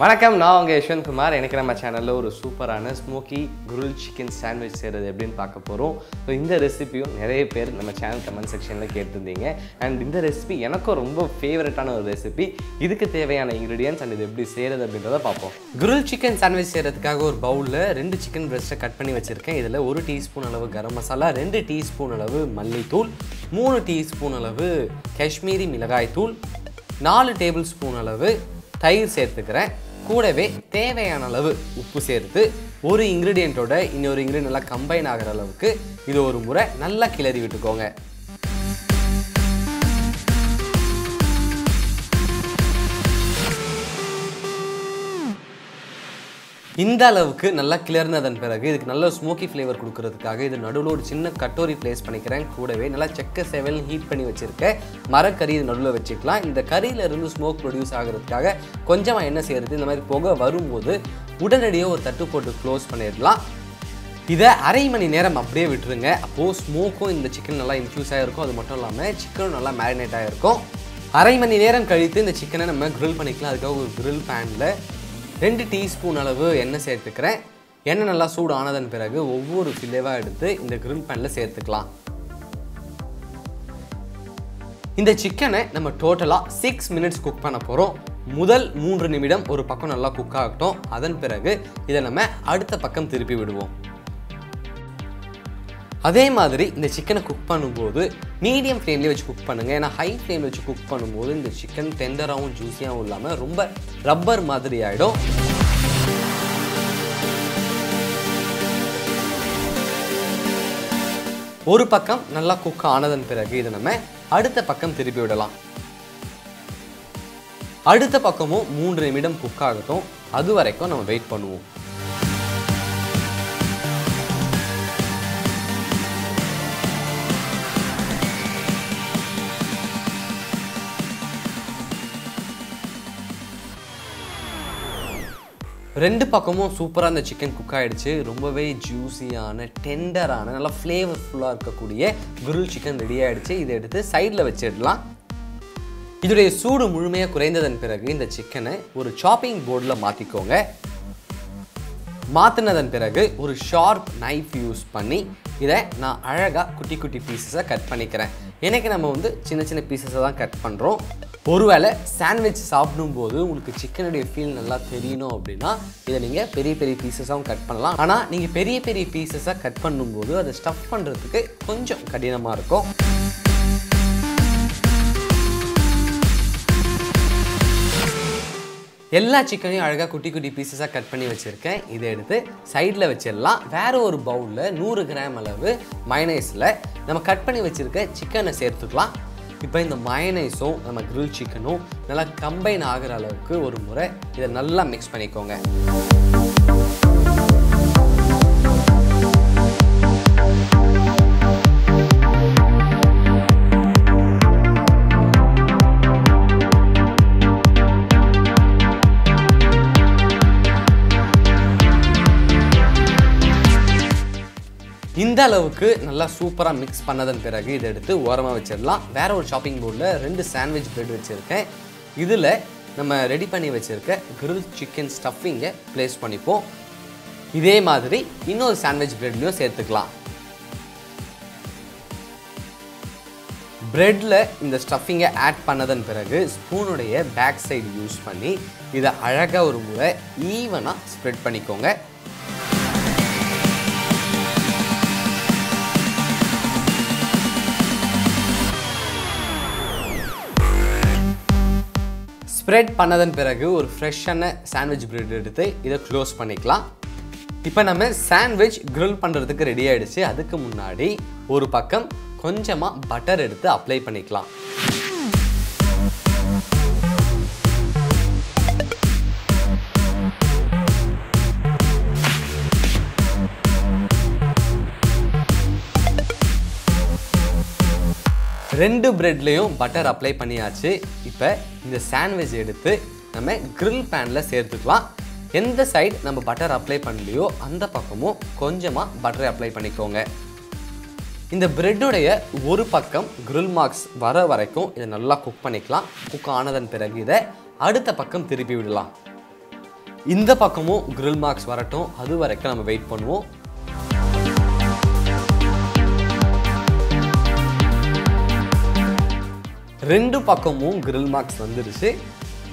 வணக்கம் நான் உங்கள் யஷ்வந்த் குமார். எனக்கு நம்ம சேனலில் ஒரு சூப்பரான ஸ்மோக்கி குருல் சிக்கன் சாண்ட்விச் செய்கிறது எப்படின்னு பார்க்க போகிறோம் ஸோ இந்த ரெசிபியும் நிறைய பேர் நம்ம சேனல் கமெண்ட் செக்ஷனில் கேட்டிருந்தீங்க. அண்ட் இந்த ரெசிபி எனக்கும் ரொம்ப ஃபேவரட்டான ஒரு ரெசிபி இதுக்கு தேவையான இன்க்ரீடியன்ஸ் அண்ட் இது எப்படி செய்கிறது அப்படின்றத பார்ப்போம். குருல் சிக்கன் சாண்ட்விச் செய்கிறதுக்காக ஒரு பவுலில் ரெண்டு சிக்கன் பிரெஸ்ட்டை கட் பண்ணி வச்சுருக்கேன். இதில் ஒரு டீஸ்பூன் அளவு கரம் மசாலா ரெண்டு டீஸ்பூன் அளவு மல்லித்தூள் மூணு டீஸ்பூன் அளவு காஷ்மீரி மிளகாய் தூள் நாலு டேபிள் ஸ்பூன் அளவு தயிர் சேர்த்துக்கிறேன். கூடவே தேவையான அளவு உப்பு சேர்த்து ஒரு இன்க்ரீடியண்ட்டோட இன்னொரு இன்க்ரீடியன்ட் நல்லா கம்பைன் ஆகிற அளவுக்கு இது ஒரு முறை நல்லா கிளறி விட்டுக்கோங்க. இந்த அளவுக்கு நல்லா கிளர்னதன் பிறகு இதுக்கு நல்ல ஸ்மோக்கி ஃப்ளேவர் கொடுக்கறதுக்காக இது நடுவில் ஒரு சின்ன கட்டோரி ப்ளேஸ் பண்ணிக்கிறேன். கூடவே நல்லா செக்க செவல் ஹீட் பண்ணி வச்சுருக்கேன் மரக்கறி இது நடுவில் வச்சுக்கலாம். இந்த கறியிலிருந்து ஸ்மோக் ப்ரொடியூஸ் ஆகிறதுக்காக கொஞ்சமாக என்ன செய்கிறது இந்த மாதிரி புகை வரும்போது உடனடியாக ஒரு தட்டு போட்டு க்ளோஸ் பண்ணிடலாம். இதை அரை மணி நேரம் அப்படியே விட்டுருங்க. அப்போது ஸ்மோக்கும் இந்த சிக்கன் நல்லா இன்ஃப்யூஸ் ஆகிருக்கும் அது மட்டும் இல்லாமல் சிக்கனும் நல்லா மேரினேட் ஆகிருக்கும் அரை மணி நேரம் கழித்து இந்த சிக்கனை நம்ம க்ரில் பண்ணிக்கலாம். அதுக்காக ஒரு க்ரில் பேனில் ரெண்டு டீஸ்பூன் அளவு எண்ணெய் சேர்த்துக்கிறேன். எண்ணெய் நல்லா சூடு ஆனதன் பிறகு ஒவ்வொரு ஃபில்லேவாக எடுத்து இந்த கிரில் பேனில் சேர்த்துக்கலாம். இந்த சிக்கனை நம்ம டோட்டலாக சிக்ஸ் மினிட்ஸ் குக் பண்ண போகிறோம் முதல் மூன்று நிமிடம் ஒரு பக்கம் நல்லா குக் ஆகட்டும். அதன் பிறகு இதை நம்ம அடுத்த பக்கம் திருப்பி விடுவோம். அதே மாதிரி இந்த சிக்கனை குக் பண்ணும்போது மீடியம் ஃப்ளேம்லேயே வச்சு குக் பண்ணுங்கள் ஏன்னா ஹை ஃப்ளேமில் வச்சு குக் பண்ணும்போது இந்த சிக்கன் டெண்டராகவும் ஜூஸியாகவும் இல்லாமல் ரொம்ப ரப்பர் மாதிரி ஆகிடும் ஒரு பக்கம் நல்லா குக் ஆனதன் பிறகு இதை நம்ம அடுத்த பக்கம் திருப்பி விடலாம். அடுத்த பக்கமும் மூன்று நிமிடம் குக் ஆகட்டும். அது வரைக்கும் நம்ம வெயிட் பண்ணுவோம். ரெண்டு பக்கமும் சூப்பராக அந்த சிக்கன் குக் ஆகிடுச்சு ரொம்பவே ஜூஸியான டெண்டரான நல்லா ஃப்ளேவர்ஃபுல்லாக இருக்கக்கூடிய குருள் சிக்கன் ரெடி ஆகிடுச்சு இதை எடுத்து சைடில் வச்சிடலாம். இதோடைய சூடு முழுமையாக குறைந்ததன் பிறகு இந்த சிக்கனை ஒரு சாப்பிங் போர்டில் மாற்றிக்கோங்க மாற்றினதன் பிறகு ஒரு ஷார்ப் நைஃப் யூஸ் பண்ணி இதை நான் அழகாக குட்டி குட்டி பீசஸாக கட் பண்ணிக்கிறேன். எனக்கு நம்ம வந்து சின்ன சின்ன பீசஸை தான் கட் பண்ணுறோம் ஒருவேளை சாண்ட்விச் சாப்பிடும்போது உங்களுக்கு சிக்கனுடைய ஃபீல் நல்லா தெரியணும் அப்படின்னா இதை நீங்கள் பெரிய பெரிய பீசஸாகவும் கட் பண்ணலாம். ஆனால் நீங்கள் பெரிய பெரிய பீசஸாக கட் பண்ணும்போது அதை ஸ்டஃப் பண்ணுறதுக்கு கொஞ்சம் கடினமாக இருக்கும். எல்லா சிக்கனையும் அழகாக குட்டி குட்டி பீசஸாக கட் பண்ணி வச்சுருக்கேன். இதை எடுத்து சைடில் வச்சிடலாம். வேறு ஒரு பவுலில் நூறு கிராம் அளவு மைனஸில் நம்ம கட் பண்ணி வச்சுருக்க சிக்கனை சேர்த்துக்கலாம். இப்போ இந்த மயனைஸும் நம்ம கிரில் சிக்கனும் நல்லா கம்பைன் ஆகிற அளவுக்கு ஒரு முறை இதை நல்லா மிக்ஸ் பண்ணிக்கோங்க. இந்த அளவுக்கு நல்லா சூப்பராக மிக்ஸ் பண்ணதன் பிறகு இதை எடுத்து ஓரமாக வச்சிடலாம். வேற ஒரு ஷாப்பிங் போர்டில் ரெண்டு சாண்ட்விச் பிரெட் வச்சுருக்கேன். இதில் நம்ம ரெடி பண்ணி வச்சுருக்க கிரில் சிக்கன் ஸ்டஃபிங்கை ப்ளேஸ் பண்ணிப்போம். இதே மாதிரி இன்னொரு சாண்ட்விச் பிரெட்லையும் சேர்த்துக்கலாம். ப்ரெட்டில் இந்த ஸ்டஃபிங்கை ஆட் பண்ணதன் பிறகு ஸ்பூனுடைய பேக் சைடு யூஸ் பண்ணி இதை அழகாக ஒரு முறை ஈவனாக ஸ்ப்ரெட் பண்ணிக்கோங்க. ஸ்ப்ரெட் பண்ணதன் பிறகு ஒரு ஃப்ரெஷ்ஷான சாண்ட்விச் பிரெட் எடுத்து இதை க்ளோஸ் பண்ணிக்கலாம். இப்போ நம்ம சாண்ட்விச் க்ரில் பண்ணுறதுக்கு ரெடி ஆகிடுச்சு அதுக்கு முன்னாடி ஒரு பக்கம் கொஞ்சமாக பட்டர் எடுத்து அப்ளை பண்ணிக்கலாம். ரெண்டு ப்ரெட்லேயும் பட்டர் அப்ளை பண்ணியாச்சு. இப்போ இந்த சாண்ட்விச் எடுத்து நம்ம க்ரில் பேனில் சேர்த்துக்கலாம். எந்த சைடு நம்ம பட்டர் அப்ளை பண்ணலையோ அந்த பக்கமும் கொஞ்சமாக பட்டரை அப்ளை பண்ணிக்கோங்க. இந்த பிரெட்டுடைய ஒரு பக்கம் க்ரில் மார்க்ஸ் வர வரைக்கும் இதை நல்லா குக் பண்ணிக்கலாம். குக் ஆனதன் பிறகு இதை அடுத்த பக்கம் திருப்பி விடலாம். இந்த பக்கமும் க்ரில் மார்க்ஸ் வரட்டும். அது வரைக்கும் நம்ம வெயிட் பண்ணுவோம். ரெண்டு பக்கமும் கிரில் மார்க்ஸ் வந்துருச்சு.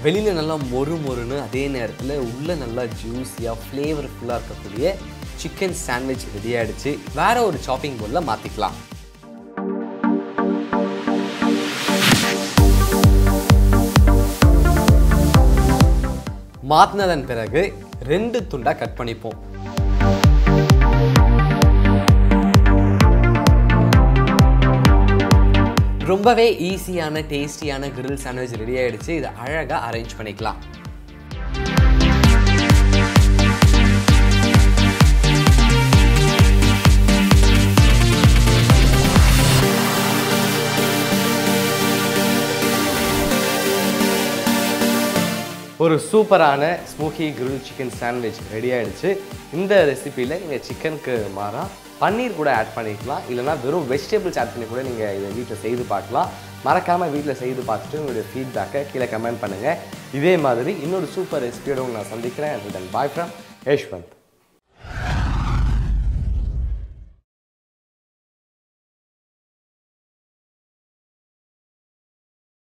வெளியில் நல்லா மொறு மொறுன்னு அதே நேரத்தில் உள்ளே நல்லா ஜூஸியாக ஃப்ளேவர்ஃபுல்லாக இருக்கக்கூடிய சிக்கன் சாண்ட்விச் ரெடி ஆகிடுச்சு வேறு ஒரு சாப்பிங் போர்டில் மாற்றிக்கலாம் மாற்றினதன் பிறகு ரெண்டு துண்டாக கட் பண்ணிப்போம். ரொம்பவே ஈஸியான டேஸ்டியான கிரில் சாண்ட்விச் ரெடி ஆகிடுச்சு இதை அழகாக அரேஞ்ச் பண்ணிக்கலாம். ஒரு சூப்பரான smoky grill chicken sandwich ready ஆகிடுச்சு இந்த ரெசிபியில் நீங்கள் சிக்கனுக்கு மாறா பன்னீர் கூட ஆட் பண்ணிக்கலாம். இல்லைனா வெறும் வெஜிடபிள்ஸ் ஆட் பண்ணி கூட நீங்கள் இதை வீட்டில் செய்து பார்க்கலாம். மறக்காமல் வீட்டில் செய்து பார்த்துட்டு உங்களுடைய ஃபீட்பேக்கை கீழே கமெண்ட் பண்ணுங்கள் இதே மாதிரி இன்னொரு சூப்பர் ரெசிபியோட உங்களை நான் சந்திக்கிறேன் பாய் ஃப்ரம் யஷ்வந்த்